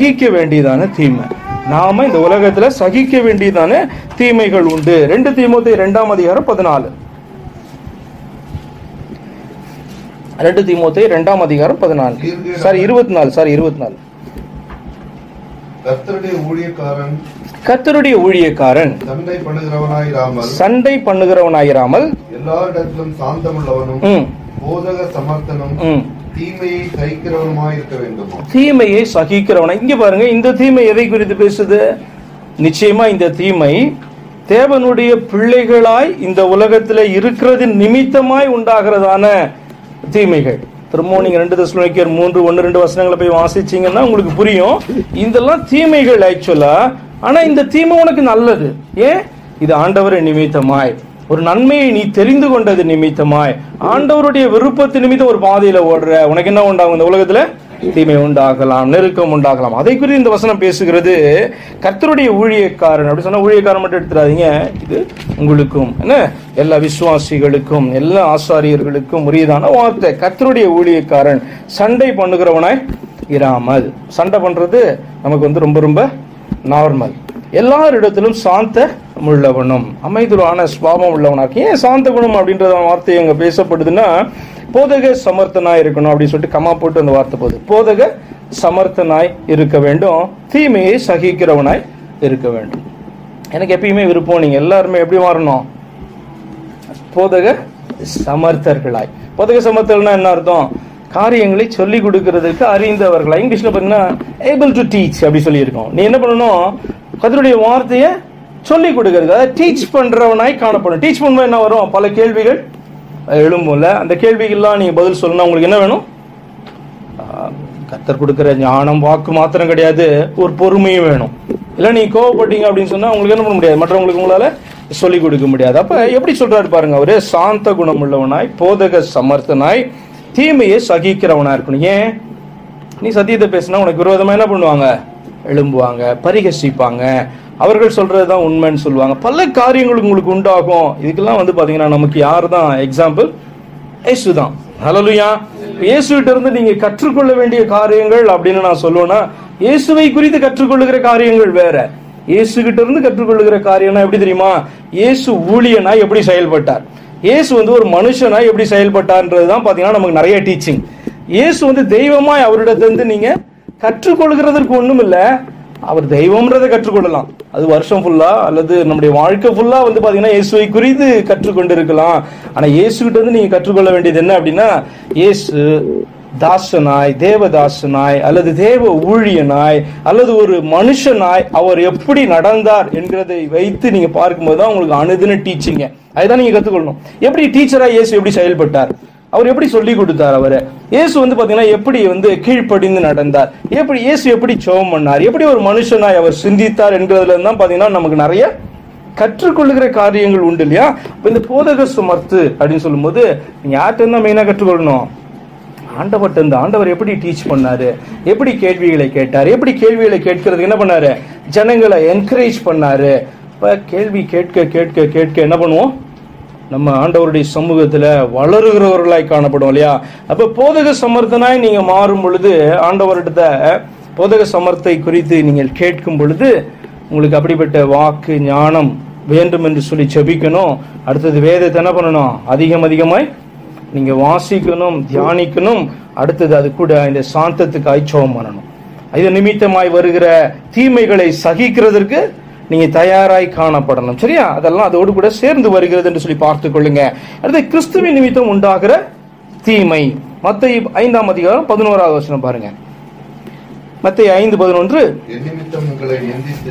சகிக்க வேண்டியதான தீமை. நாம இந்த உலகத்துல சகிக்க வேண்டியதான தீமைகள் உண்டு. ரெண்டு தீமோத்தேயு இரண்டாம் அதிகாரம் பதினாலு. ரெண்டு தீமோத்தேயு இரண்டாம் அதிகாரம் பதினான்கு சாரி இருபத்தி நாலு சாரி இருபத்தி நாலு கர்த்தருடைய ஊழியக்காரன் சண்டை பண்ணுகிறவனாயிராமல் பண்ணுகிறவனாயிராமல் எல்லாரிடத்திலும் சாந்தமுள்ளவனும் போதக சமர்த்தனும் தீமையை சகிக்கிறவனுமாய் இருக்க வேண்டுமா? தீமையை சகிக்கிறவனா? இங்க பாருங்க இந்த தீமை எதை குறித்து பேசுது? நிச்சயமா இந்த தீமை தேவனுடைய பிள்ளைகளாய் இந்த உலகத்தில் இருக்கிறது நிமித்தமாய் உண்டாகிறதான தீமைகள். திரும்பவும் நீங்க ரெண்டு தசலோனிக்கர் மூன்று ஒன்று ரெண்டு வசனங்களை போய் வாசிச்சீங்கன்னா உங்களுக்கு புரியும். இதெல்லாம் தீமைகள் ஆக்சுவலா ஆனா இந்த தீமை உனக்கு நல்லது. ஏன்? இது ஆண்டவர் நிமித்தமாய். ஒரு நன்மையை நீ தெரிந்து கொண்டது நிமித்தமாய். ஆண்டவருடைய விருப்பத்து நிமித்தம் ஒரு பாதையில ஓடுற. உனக்கு என்ன உண்டாகும்? இந்த உலகத்துல தீமை உண்டாகலாம் நெருக்கம் உண்டாகலாம். அதை குறித்து இந்த வசனம் பேசுகிறது. கர்த்தருடைய ஊழியக்காரன். அப்படி சொன்னா ஊழியக்காரன் மட்டும் எடுத்துறாதீங்க இது உங்களுக்கும் என்ன? எல்லா விசுவாசிகளுக்கும் எல்லா ஆசாரியர்களுக்கும் உரியதான வார்த்தை. கர்த்தருடைய ஊழியக்காரன் சண்டை பண்ணுகிறவனாய் இராமல். சண்டை பண்றது நமக்கு வந்து ரொம்ப ரொம்ப நார்மல் எல்லாரிடத்திலும் சாந்த உள்ளவனும் அமைதியான சுவாபம் உள்ளவனாக ஏன் சாந்த குணம் அப்படின்றத வார்த்தை அங்க பேசப்படுதுன்னா போதக சமர்த்தனாய் இருக்கணும் அப்படின்னு சொல்லிட்டு கமா போட்டு அந்த வார்த்தை போகுது. போதக சமர்த்தனாய் இருக்க வேண்டும் தீமையை சகிக்கிறவனாய் இருக்க வேண்டும். எனக்கு எப்பயுமே விருப்பம் நீங்க எல்லாருமே எப்படி மாறணும்? போதக சமர்த்தர்களாய். போதக சமர்த்தர்கள்னா என்ன அர்த்தம்? காரியங்களை சொல்லி கொடுக்கறதுக்கு அறிந்தவர்களா இங்கிலீஷ்ல பாத்தீங்கன்னா ஏபிள் டு டீச் அப்படி சொல்லியிருக்கோம். நீ என்ன பண்ணணும்? கதருடைய வார்த்தையை சொல்லி கொடுக்கறது. அதாவது டீச் பண்றவனாய் காணப்படும். டீச் பண்ணும்போது என்ன வரும்? பல கேள்விகள் எழும்பும்ல. அந்த கேள்விகள்லாம் நீங்க பதில் சொல்லணும் உங்களுக்கு என்ன வேணும்? கத்தர் கொடுக்குற ஞானம் வாக்கு மாத்திரம் கிடையாது. ஒரு பொறுமையும் வேணும். இல்ல நீ கோவப்பட்டீங்க அப்படின்னு சொன்னா உங்களுக்கு என்ன பண்ண முடியாது? மற்றவங்களுக்கு உங்களால சொல்லி கொடுக்க முடியாது. அப்ப எப்படி சொல்றாரு பாருங்க அவரு? சாந்த குணம் உள்ளவனாய் போதக சமர்த்தனாய் தீமையை சகிக்கிறவனா இருக்கணும். ஏன்? நீ சத்தியத்தை பேசினா உனக்கு விரோதமா என்ன பண்ணுவாங்க? எழும்புவாங்க பரிகசிப்பாங்க. அவர்கள் சொல்றதுதான் உண்மைன்னு சொல்லுவாங்க. பல காரியங்கள் உங்களுக்கு உண்டாகும். இதுக்கெல்லாம் வந்து பாத்தீங்கன்னா நமக்கு யார் தான் எக்ஸாம்பிள் இயேசு தான் ஹலலுயா இயேசுகிட்ட இருந்து நீங்க கற்றுக்கொள்ள வேண்டிய காரியங்கள் அப்படின்னு நான் சொல்லுவேன்னா இயேசுவை குறித்து கற்றுக்கொள்ளுகிற காரியங்கள் வேற. இயேசுகிட்ட இருந்து கற்றுக்கொள்ளுகிற காரியம்னா எப்படி தெரியுமா? இயேசு ஊழியனா எப்படி செயல்பட்டார்? இயேசு வந்து ஒரு மனுஷனா எப்படி செயல்பட்டார்ன்றது தான் பாத்தீங்கன்னா நமக்கு நிறைய டீச்சிங் இயேசு வந்து தெய்வமாய் அவரிடத்திலிருந்து நீங்க கற்றுக்கொள்கிறதற்கு ஒண்ணும் இல்லை அவர் தெய்வம்ன்றதை கற்றுக்கொள்ளலாம். அது வருஷம் ஃபுல்லா அல்லது நம்முடைய வாழ்க்கை ஃபுல்லா வந்து பாத்தீங்கன்னா இயேசுவை குறித்து கற்றுக்கொண்டு இருக்கலாம் ஆனா இயேசு கிட்ட இருந்து நீங்க கற்றுக்கொள்ள வேண்டியது என்ன அப்படின்னா இயேசு தாசனாய் தேவதாசனாய் அல்லது தேவ ஊழியனாய் அல்லது ஒரு மனுஷனாய் அவர் எப்படி நடந்தார் என்கிறதை வைத்து நீங்க பார்க்கும்போது தான் உங்களுக்கு அனுதின டீச்சிங்க அதுதான் நீங்க கத்துக்கொள்ளணும். எப்படி டீச்சரா இயேசு எப்படி செயல்பட்டார்? அவர் எப்படி சொல்லி கொடுத்தார் அவர்? இயேசு வந்து பாத்தீங்கன்னா எப்படி வந்து கீழ்ப்படிந்து நடந்தார்? எப்படி இயேசு எப்படி சோகம் பண்ணார்? எப்படி ஒரு மனுஷனாய் அவர் சிந்தித்தார் என்கிறதுல தான் பாத்தீங்கன்னா நமக்கு நிறைய கற்றுக்கொள்ளுகிற காரியங்கள் உண்டு இல்லையா? இப்போ இந்த போதக சுமர்த்து அப்படின்னு சொல்லும்போது நீங்க யார்கிட்ட இருந்தா மெயினா கற்றுக்கொள்ளணும்? ஆண்டவர்கிட்ட இருந்து ஆண்டவர் எப்படி டீச் பண்ணாரு? எப்படி கேள்விகளை கேட்டார்? எப்படி கேள்விகளை கேட்கறதுக்கு என்ன பண்ணாரு? ஜனங்களை என்கரேஜ் பண்ணாரு. இப்ப கேள்வி கேட்க கேட்க கேட்க என்ன பண்ணுவோம்? நம்ம ஆண்டவருடைய சமூகத்தில் வளருகிறவர்களாய் காணப்படும் இல்லையா? அப்போ போதக சமர்த்தனாய் நீங்கள் மாறும் பொழுது ஆண்டவர்கிட்ட போதக சமர்த்தை குறித்து நீங்கள் கேட்கும் பொழுது உங்களுக்கு அப்படிப்பட்ட வாக்கு ஞானம் வேண்டும் என்று சொல்லி செபிக்கணும். அடுத்தது வேதத்தை என்ன பண்ணணும்? அதிகம் அதிகமாய் நீங்கள் வாசிக்கணும் தியானிக்கணும். அடுத்தது அது கூட இந்த சாந்தத்துக்கு ஐச்சவம் பண்ணணும். இது நிமித்தமாய் வருகிற தீமைகளை சகிக்கிறதற்கு நீங்க தயாராய் காணப்படணும். சரியா? அதெல்லாம் அதோடு கூட சேர்ந்து வருகிறது என்று சொல்லி பார்த்துக் கொள்ளுங்க. அடுத்து கிறிஸ்துவின் நிமித்தம் உண்டாகிற தீமை. மத்த ஐந்தாம் அதிகாரம் பதினோராவது வசனம் பாருங்க. மத்த ஐந்து பதினொன்று.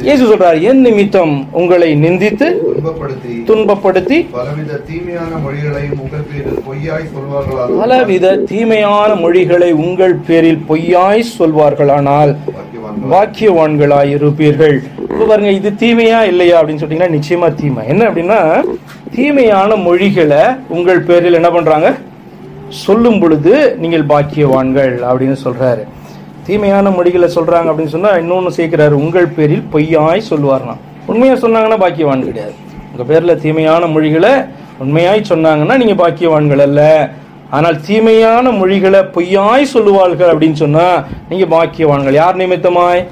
இயேசு சொல்றார் என் நிமித்தம் உங்களை நிந்தித்து துன்பப்படுத்தி பலவித தீமையான மொழிகளையும் உங்கள் பேரில் பொய்யாய் சொல்வார்களால் பலவித தீமையான மொழிகளை உங்கள் பேரில் பொய்யாய் சொல்வார்களானால் வாக்கியவான்களாய் இருப்பீர்கள் இப்ப பாருங்க இது தீமையா இல்லையா அப்படின்னு சொன்னீங்கன்னா நிச்சயமா தீமை. என்ன அப்படின்னா தீமையான மொழிகளை உங்கள் பேரில் என்ன பண்றாங்க? சொல்லும் பொழுது நீங்கள் பாக்கியவான்கள் அப்படின்னு சொல்றாரு. தீமையான மொழிகளை சொல்றாங்க அப்படின்னு சொன்னா இன்னொன்னு சேர்க்கிறாரு உங்கள் பேரில் பொய்யாய் சொல்வார்களாம் உண்மையா சொன்னாங்கன்னா பாக்கியவான் கிடையாது. உங்க பேர்ல தீமையான மொழிகளை உண்மையாய் சொன்னாங்கன்னா நீங்க பாக்கியவான்கள் அல்ல. ஆனால் தீமையான மொழிகளை பொய்யாய் சொல்லுவார்கள் அப்படின்னு சொன்னா நீங்க பாக்கியவான்கள். யார் நிமித்தமாய்?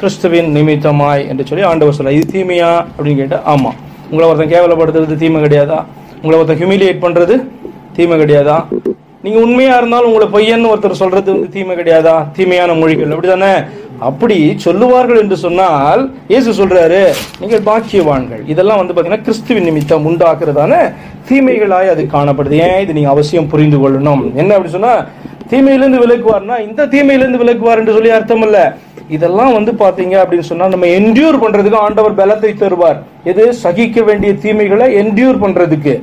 கிறிஸ்துவின் நிமித்தமாய் என்று சொல்லி ஆண்டவர் சொல்ல இது தீமையா அப்படின்னு கேட்டால் ஆமா. உங்களை ஒருத்தன் கேவலப்படுத்துறது தீமை கிடையாதா? உங்களை ஒருத்தன் ஹியூமிலியேட் பண்றது தீமை கிடையாதா? நீங்க உண்மையா இருந்தாலும் உங்களை பொய்யன்னு ஒருத்தர் சொல்றது வந்து தீமை கிடையாதா? தீமையான மொழிகள் அப்படிதானே? அப்படி சொல்லுவார்கள் என்று சொன்னால் இயேசு சொல்றாரு நீங்கள் பாக்கியவான்கள். இதெல்லாம் வந்து பாத்தீங்கன்னா கிறிஸ்துவின் நிமித்தம் உண்டாக்குறதான தீமைகளாய் அது காணப்படுது. ஏன்? இது நீங்க அவசியம் புரிந்து கொள்ளணும். என்ன அப்படி சொன்னா தீமையிலிருந்து விலக்குவார்னா இந்த தீமையிலிருந்து விலக்குவார் என்று சொல்லி அர்த்தம் இல்ல இதெல்லாம் வந்து பாத்தீங்க அப்படின்னு சொன்னா நம்ம என்டியூர் பண்றதுக்கு ஆண்டவர் பலத்தை தருவார். எது? சகிக்க வேண்டிய தீமைகளை என்டியூர் பண்றதுக்கு.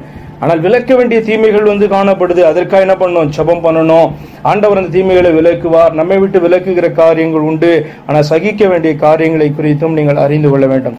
ஆனால் விளக்க வேண்டிய தீமைகள் வந்து காணப்படுது. அதற்காக என்ன பண்ணணும்? ஜபம் பண்ணணும். ஆண்டவர் அந்த தீமைகளை விலக்குவார். நம்மை விட்டு விலக்குகிற காரியங்கள் உண்டு. ஆனால் சகிக்க வேண்டிய காரியங்களை குறித்தும் நீங்கள் அறிந்து கொள்ள வேண்டும்.